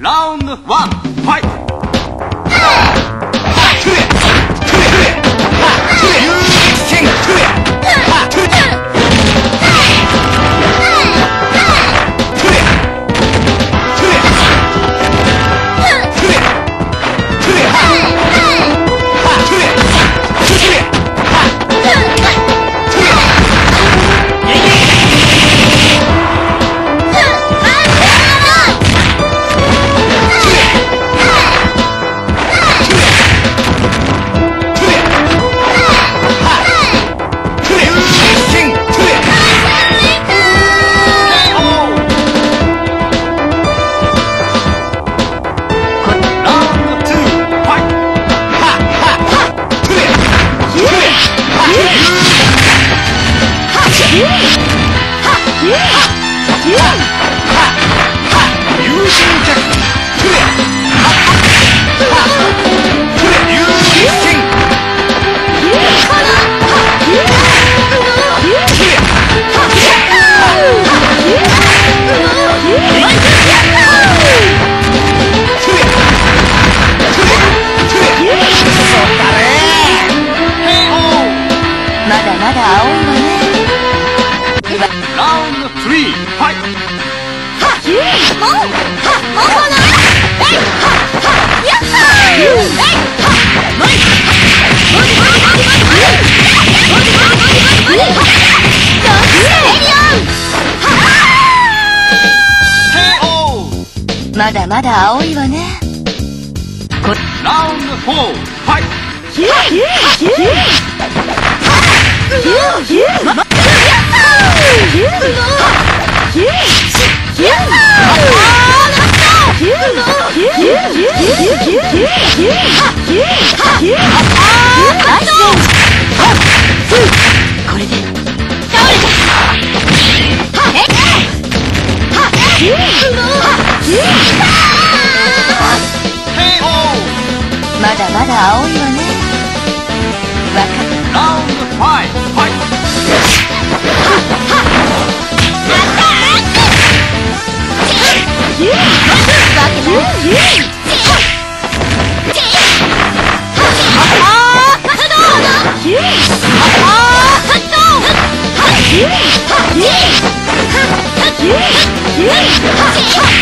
ラウン友人客まだまだ青いわね。ラウンドフォーファイトこれでまだまだ青いわねわかっラウンはっ